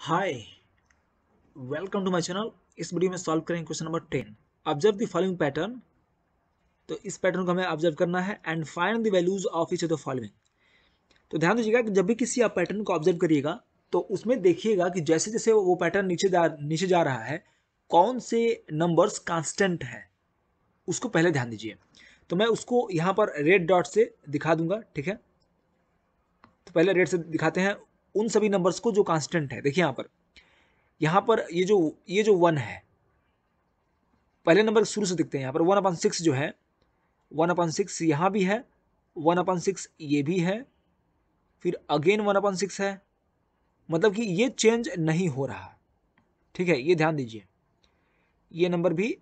Hi welcome to my channel इस video में solve करेंगे question number ten observe the following pattern तो इस पैटर्न को हमें ऑब्ज़र्व करना है and find the values of each of the following तो ध्यान दीजिएगा कि जब भी किसी आप पैटर्न को ऑब्ज़र्व करिएगा तो उसमें देखिएगा कि जैसे जैसे वो पैटर्न नीचे जा नीचे जा रहा है, कौन से नंबर्स कांस्टेंट है, उसको पहले ध्यान दीजिए. तो मैं उसको यहाँ पर रेड डॉट से दिखा दूँगा, ठीक है? तो पहले रेड से दिखाते हैं उन सभी नंबर्स को जो कांस्टेंट है, देखिए यहाँ पर। यहाँ पर ये जो ये जो वन है, पहले नंबर शुरू से दिखते हैं यहाँ पर। वन अपन सिक्स जो है वन अपन सिक्स यहाँ भी है वन अपन सिक्स ये भी है, फिर अगेन वन अपन सिक्स है। मतलब कि ये चेंज नहीं हो रहा। ठीक है, ये ध्यान दीजिए। ये नंबर भी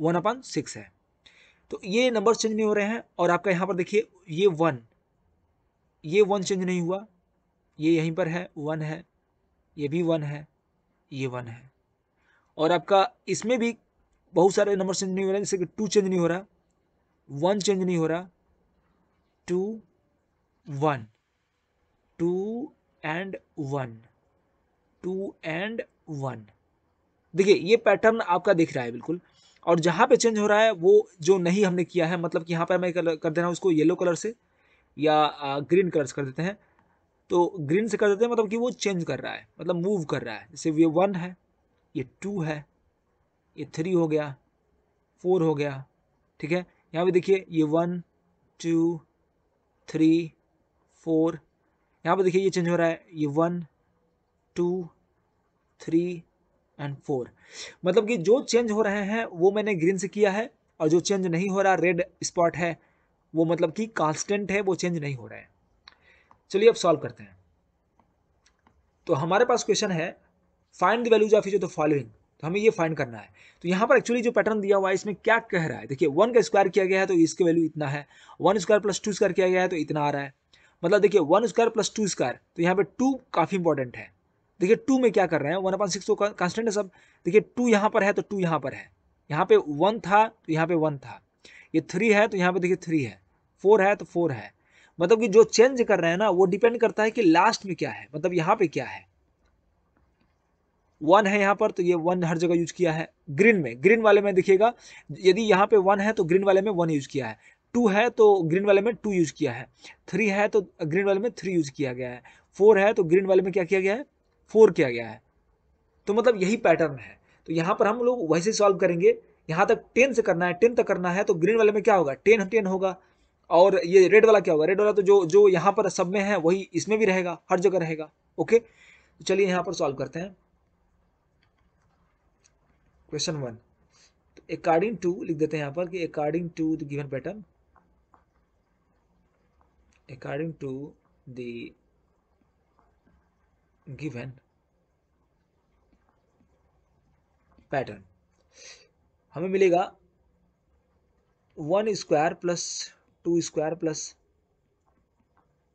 वन अपन सिक्स है। तो ये नंबर चेंज नहीं हो रहे हैं, और आपका यहाँ पर देखिए, ये वन ये वन चेंज नहीं हुआ। ये यहीं पर है वन है ये भी वन है ये वन है। और आपका इसमें भी बहुत सारे नंबर चेंज नहीं हो रहे जैसे कि टू चेंज नहीं हो रहा वन चेंज नहीं हो रहा two one two and one two and one देखिए ये पैटर्न आपका दिख रहा है बिल्कुल। और जहाँ पे चेंज हो रहा है वो जो नहीं हमने किया है मतलब कि यहाँ पे मैं कर, कर देना उसको येलो कलर से या ग्रीन कलर से कर देते हैं। तो ग्रीन से कर देते हैं मतलब कि वो चेंज कर रहा है मतलब मूव कर रहा है। जैसे ये वन है, ये टू है, ये थ्री हो गया फोर हो गया, ठीक है? यहाँ पे देखिए, ये वन टू थ्री फोर यहाँ पे देखिए ये चेंज हो रहा है, ये one two three and four मतलब कि जो चेंज हो रहे हैं, वो मैंने ग्रीन से किया है, और जो चेंज नहीं हो रहा रेड स्पॉट है, वो मतलब कि कांस्टेंट है, वो चेंज नहीं हो रहा है। चलिए अब सॉल्व करते हैं। तो हमारे पास क्वेश्चन है find the values of each of the following तो हमें ये फाइंड करना है। तो यहाँ पर एक्चुअली जो पैटर्न दिया हुआ है, इसमें क्या कह रहा है? देखिए वन का स्क्वायर किया गया है तो इसकी वैल्यू इतना है। One square plus two square किया गया है तो इतना आ रहा है। मतलब देखिए one square plus two square तो यहाँ पे टू काफ़ी इंपॉर्टेंट है। देखिए टू में क्या कर रहे हैं? वन अपन सिक्स तो कांस्टेंट है सब। देखिए टू यहाँ पर है तो टू यहाँ पर है। यहाँ पे वन था तो यहाँ पे वन था। ये थ्री है तो यहाँ पे देखिए थ्री है। फोर है तो फोर है। मतलब कि जो चेंज कर रहे हैं ना, वो डिपेंड करता है कि लास्ट में क्या है मतलब यहाँ पे क्या है। वन है यहाँ पर तो ये वन हर जगह यूज़ किया है। ग्रीन में ग्रीन वाले में देखिएगा, यदि यहाँ पे वन है तो ग्रीन वाले में वन यूज़ किया है। टू है तो ग्रीन वाले में टू यूज़ किया है। थ्री है तो ग्रीन वाले में थ्री यूज़ किया गया है। फोर है तो ग्रीन वाले में क्या किया गया है? फोर किया गया है। तो मतलब यही पैटर्न है। तो यहाँ पर हम लोग वैसे सॉल्व करेंगे। यहाँ तक टेन से करना है टेन तक करना है तो ग्रीन वाले में क्या होगा? टेन टेन होगा। और ये रेड वाला क्या होगा रेड वाला तो जो जो यहाँ पर सब में है, वही इसमें भी रहेगा, हर जगह रहेगा। ओके तो चलिए यहाँ पर सॉल्व करते हैं। क्वेश्चन वन तो अकॉर्डिंग टू लिख देते हैं यहाँ पर कि according to the given pattern according to the given pattern हमें मिलेगा one square plus two square plus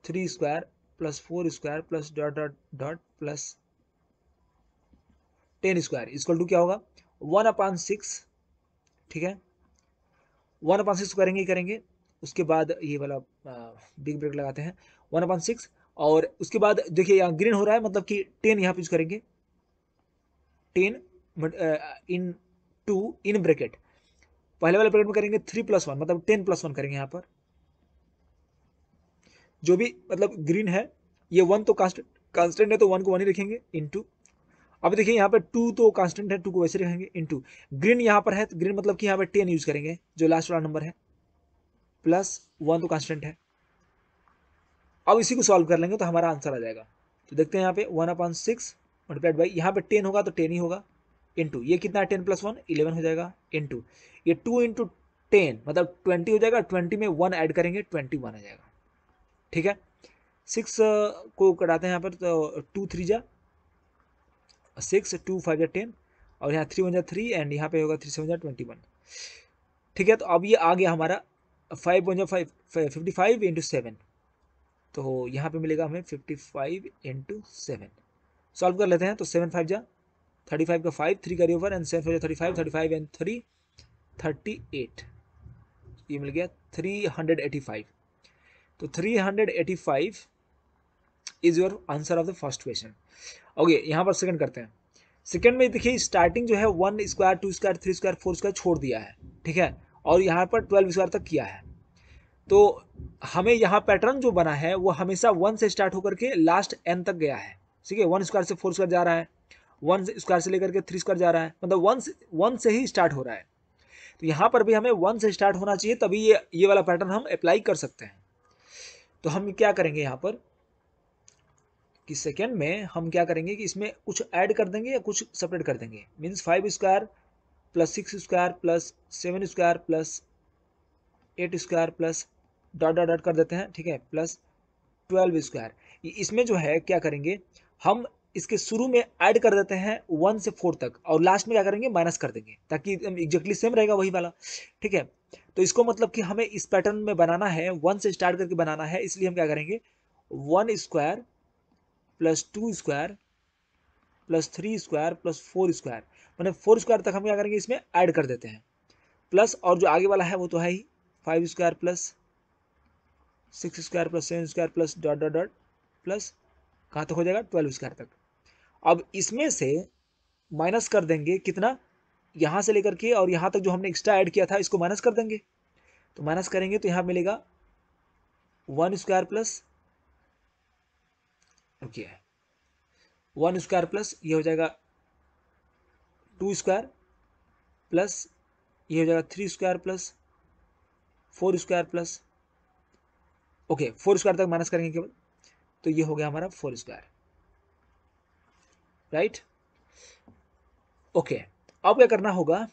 three square plus four square plus dot dot dot plus ten square equal to क्या होगा? वन अपान सिक्स, ठीक है? One upon six करेंगे ही करेंगे। उसके बाद ये वाला बिग ब्रेक लगाते हैं। वन अपान सिक्स और उसके बाद देखिए यहाँ ग्रीन हो रहा है मतलब कि टेन यहाँ पे यूज़ करेंगे। Ten in two in bracket पहले वाले ब्रैकेट में करेंगे थ्री प्लस वन मतलब टेन प्लस वन करेंगे यहाँ पर। जो भी मतलब ग्रीन है, ये वन तो कांस्टेंट कांस्टेंट है तो वन को वन ही रखेंगे इन टू अब देखिए यहाँ पर टू तो कांस्टेंट है टू को वैसे रखेंगे इन टू ग्रीन यहाँ पर है तो ग्रीन मतलब कि यहाँ पर टेन यूज़ करेंगे, जो लास्ट वाला नंबर है। प्लस वन तो कांस्टेंट है। अब इसी को सॉल्व कर लेंगे तो हमारा आंसर आ जाएगा। तो देखते हैं यहाँ पे one upon six multiplied by यहाँ पे टेन होगा तो टेन ही होगा इंटू ये कितना है टेन प्लस वन इलेवन हो जाएगा इंटू ये टू इंटू टेन मतलब ट्वेंटी हो जाएगा ट्वेंटी में वन ऐड करेंगे ट्वेंटी वन आ जाएगा। ठीक है? सिक्स को कटाते हैं यहाँ पर तो टू थ्री जा। सिक्स टू फाइव जा टेन और यहाँ थ्री वन जा थ्री एंड यहाँ पे होगा थ्री सेवन जा ट्वेंटी वन ठीक है? तो अब ये आ गया हमारा फाइव वन जा five fifty five into seven तो यहाँ पे मिलेगा हमें fifty five into seven solve कर लेते हैं तो सेवन फाइव जा। थर्टी फाइव का फाइव थ्री करी over and seven five thirty five thirty five and three thirty eight ये मिल गया थ्री हंड्रेड एटी फाइव तो three hundred eighty five is your answer of the first question okay यहाँ पर second करते हैं। Second में देखिए स्टार्टिंग जो है one square two square three square four square छोड़ दिया है, ठीक है? और यहाँ पर ट्वेल्व स्क्वायर तक किया है। तो हमें यहाँ पैटर्न जो बना है, वो हमेशा वन से स्टार्ट होकर के लास्ट एन तक गया है, ठीक है? वन स्क्वायर से फोर स्क्वायर जा रहा है वन स्क्वायर से लेकर के थ्री स्क्वायर जा रहा है मतलब वन वन से ही स्टार्ट हो रहा है। तो यहाँ पर भी हमें वन से स्टार्ट होना चाहिए, तभी ये ये वाला पैटर्न हम अप्लाई कर सकते हैं। तो हम क्या करेंगे यहाँ पर? कि सेकेंड में हम क्या करेंगे कि इसमें कुछ ऐड कर देंगे या कुछ सेपरेट कर देंगे? Means five square plus six square plus seven square plus eight square plus dot dot dot कर देते हैं, ठीक है? प्लस ट्वेल्व स्क्वायर इसमें जो है, क्या करेंगे? हम इसके शुरू में ऐड कर देते हैं वन से फोर तक और लास्ट में क्या करेंगे? माइनस कर देंगे, ताकि एग्जैक्टली सेम रहेगा वही वाला। ठीक है? तो इसको मतलब कि हमें इस पैटर्न में बनाना है वन से स्टार्ट करके बनाना है, इसलिए हम क्या करेंगे? One square plus two square plus three square plus four square मैंने फोर स्क्वायर तक हम क्या करेंगे? इसमें ऐड कर देते हैं। प्लस और जो आगे वाला है, वो तो है ही five square plus six square plus seven square plus dot dot dot plus कहाँ तक हो जाएगा? ट्वेल्व स्क्वायर तक। अब इसमें से माइनस कर देंगे कितना? यहाँ से लेकर के और यहाँ तक जो हमने एक्स्ट्रा ऐड किया था, इसको माइनस कर देंगे। तो माइनस करेंगे तो यहाँ मिलेगा one square plus, okay, one square plus, ये हो जाएगा टू स्क्वायर प्लस, ये हो जाएगा three square plus, four square plus, okay, four square तक माइनस करेंगे केवल तो ये हो गया हमारा फोर स्क्वायर। राइट ओके अब क्या करना होगा?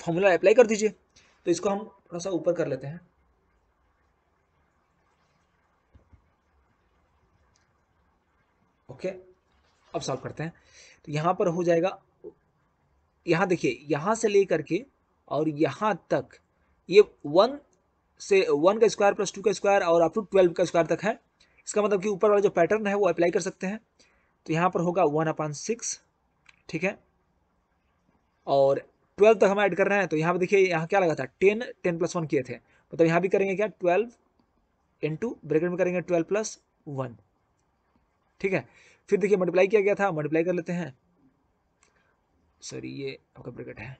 फॉर्मूला अप्लाई कर दीजिए। तो इसको हम थोड़ा सा ऊपर कर लेते हैं। ओके अब सॉल्व करते हैं। तो यहाँ पर हो जाएगा। यहाँ देखिए, यहाँ से लेकर के और यहाँ तक। ये वन से वन का स्क्वायर प्लस टू का स्क्वायर और अप टू ट्वेल्व का स्क्वायर तक है। इसका मतलब कि ऊपर वाला जो पैटर्न है, वो अप्लाई कर सकते हैं। तो यहाँ पर होगा वन अपान सिक्स, ठीक है? और ट्वेल्व तक हम ऐड कर रहे हैं तो यहाँ पर देखिए, यहाँ क्या लगा था? टेन टेन प्लस वन किए थे। मतलब यहाँ भी करेंगे क्या? ट्वेल्व इंटू ब्रेकेट में करेंगे ट्वेल्व प्लस वन, ठीक है? फिर देखिए मल्टीप्लाई किया गया था मल्टीप्लाई कर लेते हैं। सॉरी ये आपका ब्रेकेट है।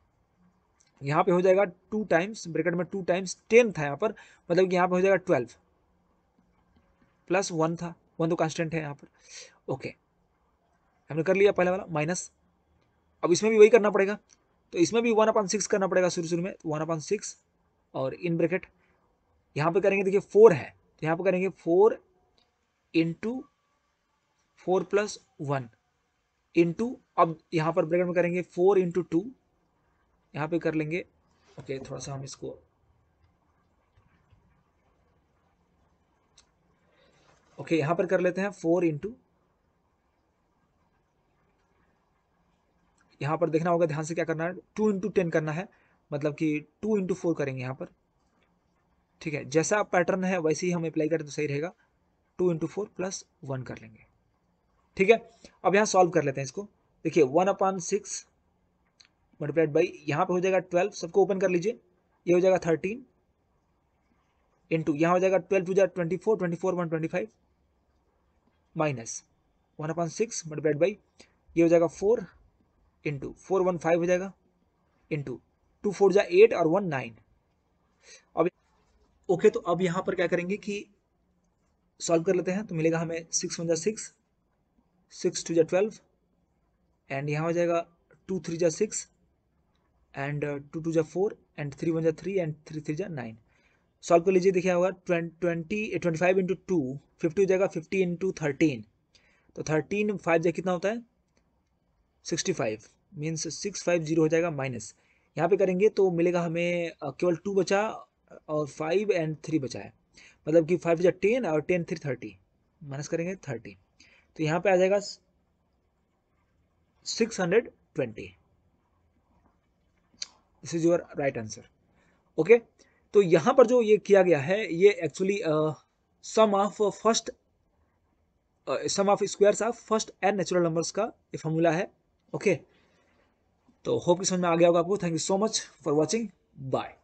यहाँ पे हो जाएगा टू टाइम्स ब्रेकेट में टू टाइम्स टेन था यहाँ पर मतलब कि यहाँ पे हो जाएगा ट्वेल्व। प्लस वन था, वन तो कांस्टेंट है यहाँ पर। ओके हमने कर लिया पहले वाला माइनस अब इसमें भी वही करना पड़ेगा। तो इसमें भी वन अपन सिक्स करना पड़ेगा शुरू शुरू में वन अपन सिक्स और इन ब्रेकेट यहाँ पे करेंगे देखिए फोर है। तो यहाँ पे करेंगे four into four plus one into अब यहाँ पर ब्रेकेट में करेंगे फोर इंटू टू यहाँ पे कर लेंगे। ओके थोड़ा सा हम इसको ओके okay, यहाँ पर कर लेते हैं फोर इंटू यहाँ पर देखना होगा, ध्यान से क्या करना है टू इंटू टेन करना है मतलब कि टू इंटू फोर करेंगे यहाँ पर। ठीक है, जैसा पैटर्न है, वैसे ही हम अप्लाई करें तो सही रहेगा। Two into four plus one कर लेंगे। ठीक है, अब यहाँ सॉल्व कर लेते हैं इसको। देखिए one upon six multiplied by यहाँ पे हो जाएगा ट्वेल्व सबको ओपन कर लीजिए। ये हो जाएगा थर्टीन इंटू यहाँ हो जाएगा ट्वेल्व टू जा twenty four twenty four one twenty five minus one upon six multiplied by ये हो जाएगा four into four one five हो जाएगा इंटू टू फोर जा एट और वन नाइन अब ओके तो अब यहाँ पर क्या करेंगे कि सॉल्व कर लेते हैं तो मिलेगा हमें सिक्स वन जा सिक्स सिक्स टू जा ट्वेल्व एंड यहाँ हो जाएगा टू थ्री जा सिक्स एंड टू टू जा फोर एंड थ्री वन जा थ्री एंड थ्री थ्री जा नाइन सॉल्व कर लीजिए, देखिए होगा twenty twenty five into two fifty हो जाएगा फिफ्टी इंटू थर्टीन तो थर्टीन फाइव जा कितना होता है? Sixty five means six five zero हो जाएगा माइनस यहाँ पे करेंगे तो मिलेगा हमें केवल टू बचा और फाइव एंड थ्री बचा है. मतलब कि फाइव जा टेन और टेन थ्री थर्टी माइनस करेंगे थर्टी तो यहाँ पे आ जाएगा six hundred twenty this is your right answer okay तो यहाँ पर जो ये किया गया है, ये actually sum of first sum of squares of first n natural numbers का ये फॉर्मूला है. ओके? तो होप कि समझ में आ गया होगा आपको। Thank you so much for watching bye